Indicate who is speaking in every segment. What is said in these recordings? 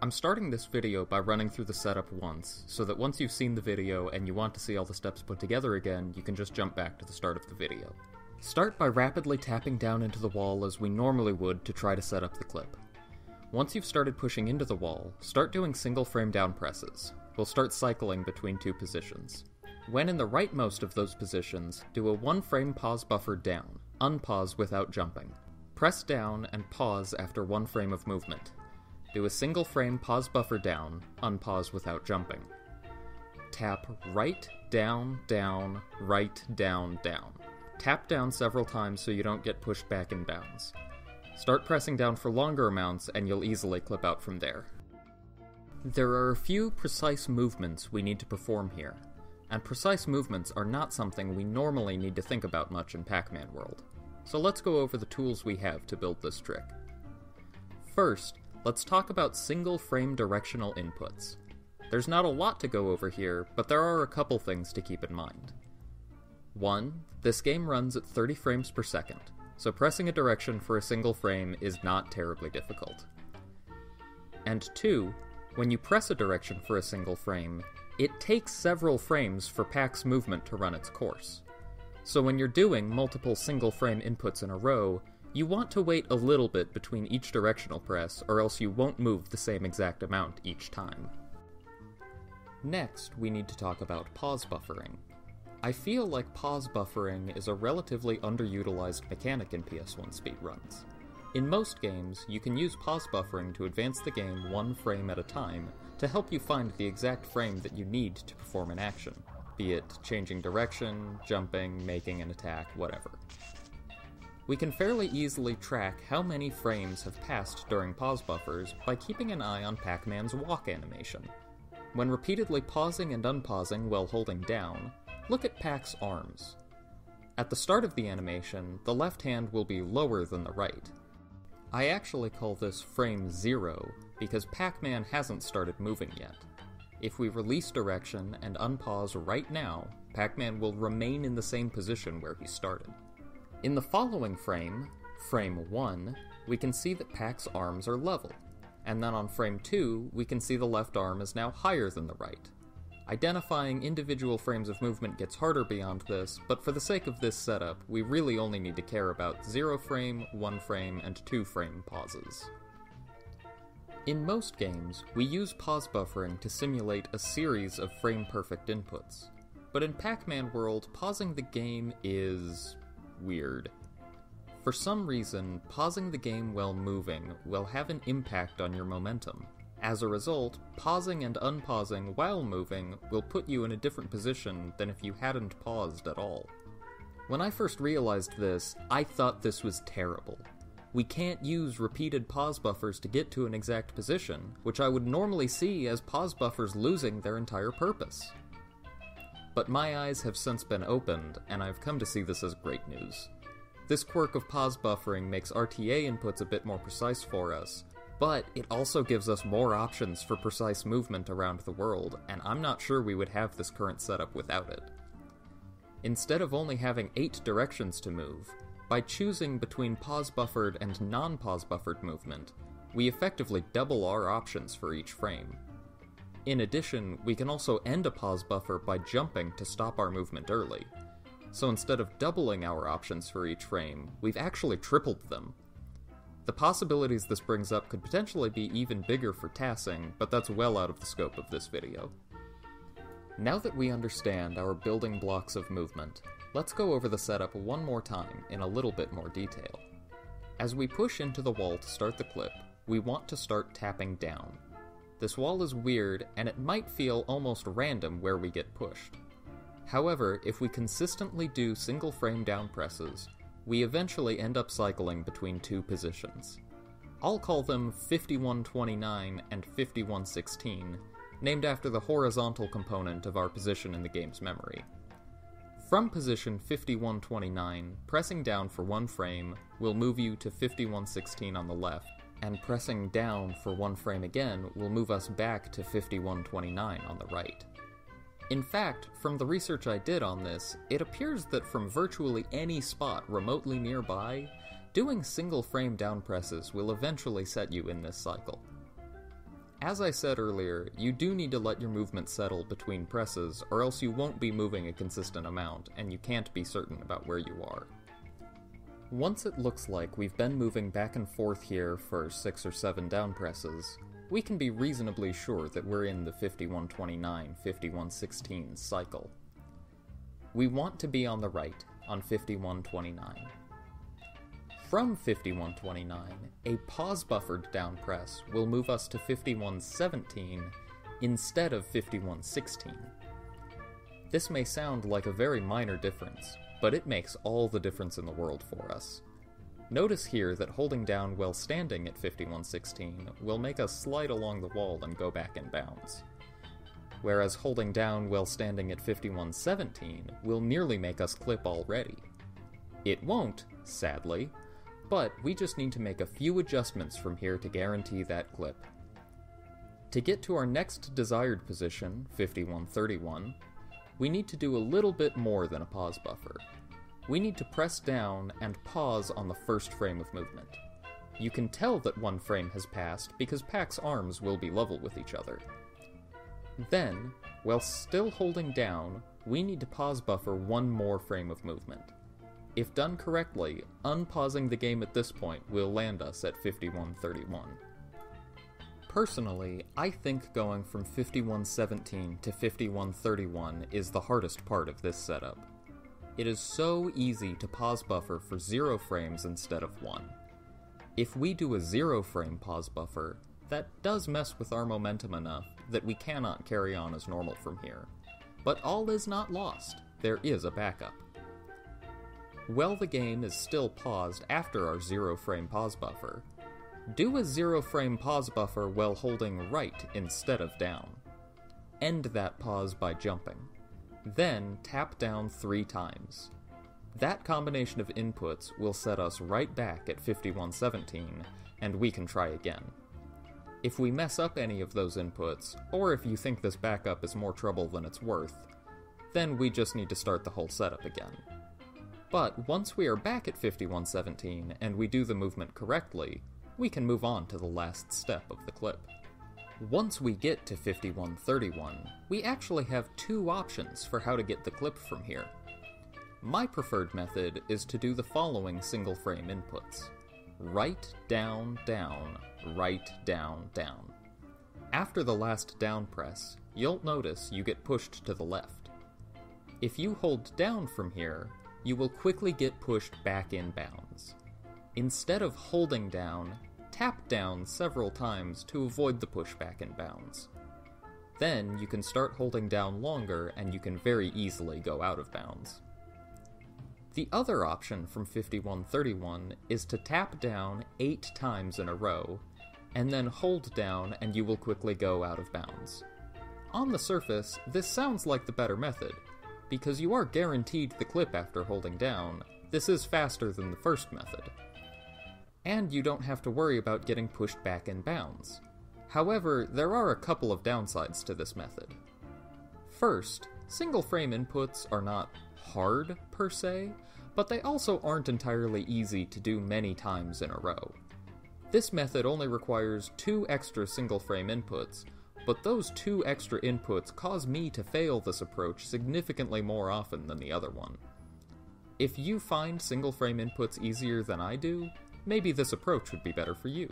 Speaker 1: I'm starting this video by running through the setup once, so that once you've seen the video and you want to see all the steps put together again, you can just jump back to the start of the video. Start by rapidly tapping down into the wall as we normally would to try to set up the clip. Once you've started pushing into the wall, start doing single frame down presses. We'll start cycling between two positions. When in the rightmost of those positions, do a one frame pause buffer down, unpause without jumping. Press down and pause after one frame of movement. Do a single frame pause buffer down, unpause without jumping. Tap right, down, down, right, down, down. Tap down several times so you don't get pushed back in bounds. Start pressing down for longer amounts and you'll easily clip out from there. There are a few precise movements we need to perform here, and precise movements are not something we normally need to think about much in Pac Man World. So let's go over the tools we have to build this trick. First, let's talk about single frame directional inputs. There's not a lot to go over here, but there are a couple things to keep in mind. 1. This game runs at 30 frames per second, so pressing a direction for a single frame is not terribly difficult. And 2. When you press a direction for a single frame, it takes several frames for Pac's movement to run its course. So when you're doing multiple single frame inputs in a row, you want to wait a little bit between each directional press, or else you won't move the same exact amount each time. Next, we need to talk about pause buffering. I feel like pause buffering is a relatively underutilized mechanic in PS1 speedruns. In most games, you can use pause buffering to advance the game one frame at a time to help you find the exact frame that you need to perform an action, be it changing direction, jumping, making an attack, whatever. We can fairly easily track how many frames have passed during pause buffers by keeping an eye on Pac Man's walk animation. When repeatedly pausing and unpausing while holding down, look at Pac's arms. At the start of the animation, the left hand will be lower than the right. I actually call this frame zero because Pac Man hasn't started moving yet. If we release direction and unpause right now, Pac Man will remain in the same position where he started. In the following frame, frame 1, we can see that Pac's arms are level, and then on frame 2, we can see the left arm is now higher than the right. Identifying individual frames of movement gets harder beyond this, but for the sake of this setup, we really only need to care about 0 frame, 1 frame, and 2 frame pauses. In most games, we use pause buffering to simulate a series of frame perfect inputs. But in Pac Man World, pausing the game is weird. For some reason, pausing the game while moving will have an impact on your momentum. As a result, pausing and unpausing while moving will put you in a different position than if you hadn't paused at all. When I first realized this, I thought this was terrible. We can't use repeated pause buffers to get to an exact position, which I would normally see as pause buffers losing their entire purpose. But my eyes have since been opened, and I've come to see this as great news. This quirk of pause buffering makes RTA inputs a bit more precise for us, but it also gives us more options for precise movement around the world, and I'm not sure we would have this current setup without it. Instead of only having 8 directions to move, by choosing between pause buffered and non pause buffered movement, we effectively double our options for each frame. In addition, we can also end a pause buffer by jumping to stop our movement early. So instead of doubling our options for each frame, we've actually tripled them. The possibilities this brings up could potentially be even bigger for TASing, but that's well out of the scope of this video. Now that we understand our building blocks of movement, let's go over the setup one more time in a little bit more detail. As we push into the wall to start the clip, we want to start tapping down. This wall is weird, and it might feel almost random where we get pushed. However, if we consistently do single frame down presses, we eventually end up cycling between two positions. I'll call them 5129 and 5116, named after the horizontal component of our position in the game's memory. From position 5129, pressing down for one frame will move you to 5116 on the left, and pressing down for one frame again will move us back to 5129 on the right. In fact, from the research I did on this, it appears that from virtually any spot remotely nearby, doing single frame down presses will eventually set you in this cycle. As I said earlier, you do need to let your movement settle between presses, or else you won't be moving a consistent amount, and you can't be certain about where you are. Once it looks like we've been moving back and forth here for 6 or 7 down presses, we can be reasonably sure that we're in the 5129 5116 cycle. We want to be on the right, on 5129. From 5129, a pause buffered down press will move us to 5117 instead of 5116. This may sound like a very minor difference, but it makes all the difference in the world for us. Notice here that holding down while standing at 5116 will make us slide along the wall and go back in bounds. Whereas holding down while standing at 5117 will nearly make us clip already. It won't, sadly, but we just need to make a few adjustments from here to guarantee that clip. To get to our next desired position, 5131, we need to do a little bit more than a pause buffer. We need to press down and pause on the first frame of movement. You can tell that one frame has passed because Pac's arms will be level with each other. Then, while still holding down, we need to pause buffer one more frame of movement. If done correctly, unpausing the game at this point will land us at 5131. Personally, I think going from 5117 to 5131 is the hardest part of this setup. It is so easy to pause buffer for 0 frames instead of 1. If we do a 0 frame pause buffer, that does mess with our momentum enough that we cannot carry on as normal from here. But all is not lost, there is a backup. While the game is still paused after our 0 frame pause buffer, do a zero frame pause buffer while holding right instead of down. End that pause by jumping. Then tap down three times. That combination of inputs will set us right back at 5117, and we can try again. If we mess up any of those inputs, or if you think this backup is more trouble than it's worth, then we just need to start the whole setup again. But once we are back at 5117 and we do the movement correctly, we can move on to the last step of the clip. Once we get to 5131, we actually have two options for how to get the clip from here. My preferred method is to do the following single frame inputs right, down, down, right, down, down. After the last down press, you'll notice you get pushed to the left. If you hold down from here, you will quickly get pushed back in bounds. Instead of holding down, tap down several times to avoid the pushback in bounds. Then you can start holding down longer and you can very easily go out of bounds. The other option from 5131 is to tap down 8 times in a row, and then hold down and you will quickly go out of bounds. On the surface, this sounds like the better method, because you are guaranteed the clip after holding down. This is faster than the first method and you don't have to worry about getting pushed back in bounds. However, there are a couple of downsides to this method. First, single frame inputs are not hard per se, but they also aren't entirely easy to do many times in a row. This method only requires two extra single frame inputs, but those two extra inputs cause me to fail this approach significantly more often than the other one. If you find single frame inputs easier than I do, maybe this approach would be better for you.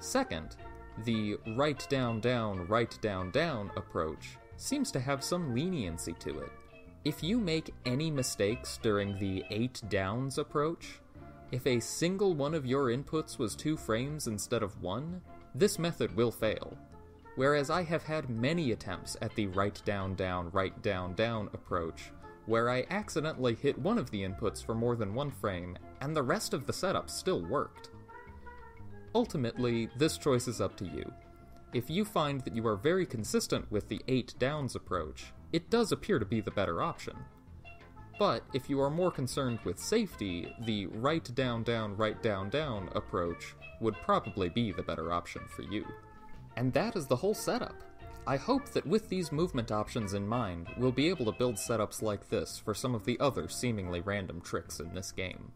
Speaker 1: Second, the right down down, right down down approach seems to have some leniency to it. If you make any mistakes during the 8 downs approach, if a single one of your inputs was 2 frames instead of 1, this method will fail. Whereas I have had many attempts at the right down down, right down down approach where I accidentally hit one of the inputs for more than one frame, and the rest of the setup still worked. Ultimately, this choice is up to you. If you find that you are very consistent with the 8 downs approach, it does appear to be the better option. But if you are more concerned with safety, the right down down right down down approach would probably be the better option for you. And that is the whole setup. I hope that with these movement options in mind, we'll be able to build setups like this for some of the other seemingly random tricks in this game.